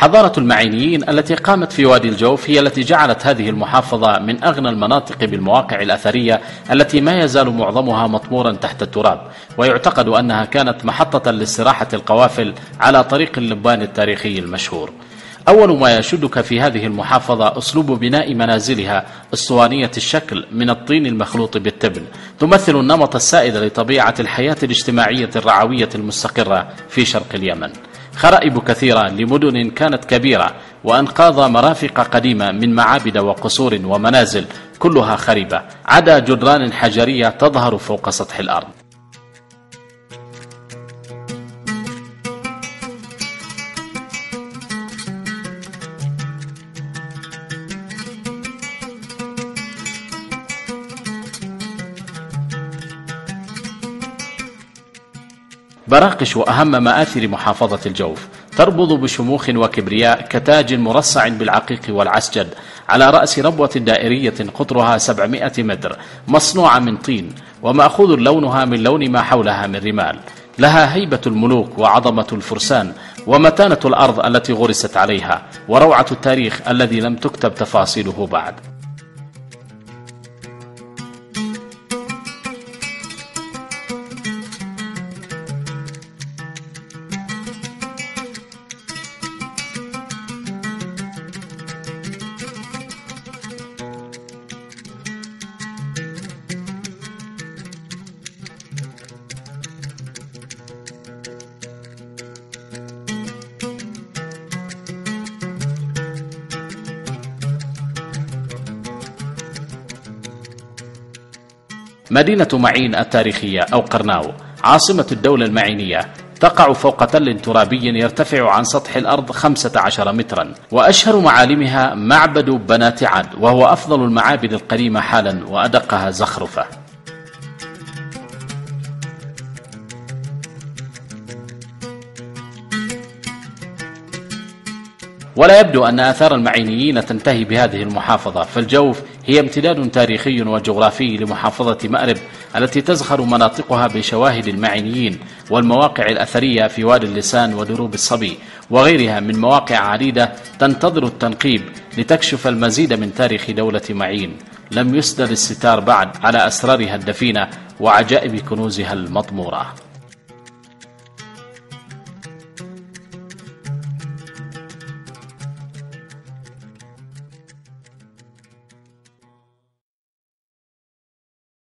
حضارة المعينيين التي قامت في وادي الجوف هي التي جعلت هذه المحافظة من أغنى المناطق بالمواقع الأثرية التي ما يزال معظمها مطمورا تحت التراب. ويعتقد أنها كانت محطة لاستراحة القوافل على طريق اللبان التاريخي المشهور. أول ما يشدك في هذه المحافظة أسلوب بناء منازلها أسطوانية الشكل من الطين المخلوط بالتبن. تمثل النمط السائد لطبيعة الحياة الاجتماعية الرعوية المستقرة في شرق اليمن. خرائب كثيرة لمدن كانت كبيرة وأنقاض مرافق قديمة من معابد وقصور ومنازل كلها خربة عدا جدران حجرية تظهر فوق سطح الأرض. براقش وأهم مآثر محافظة الجوف. تربض بشموخ وكبرياء كتاج مرصع بالعقيق والعسجد. على رأس ربوة دائرية قطرها 700 متر. مصنوعة من طين. ومأخوذ لونها من لون ما حولها من رمال. لها هيبة الملوك وعظمة الفرسان. ومتانة الأرض التي غرست عليها. وروعة التاريخ الذي لم تكتب تفاصيله بعد. مدينة معين التاريخية أو قرناو. عاصمة الدولة المعينية تقع فوق تل ترابي يرتفع عن سطح الأرض 15 مترا وأشهر معالمها معبد بنات عد وهو أفضل المعابد القديمة حالا وأدقها زخرفة. ولا يبدو أن آثار المعينيين تنتهي بهذه المحافظة فالجوف هي امتداد تاريخي وجغرافي لمحافظة مأرب التي تزخر مناطقها بشواهد المعينيين والمواقع الأثرية في وادي اللسان ودروب الصبي وغيرها من مواقع عديدة تنتظر التنقيب لتكشف المزيد من تاريخ دولة معين. لم يسدل الستار بعد على أسرارها الدفينة وعجائب كنوزها المطمورة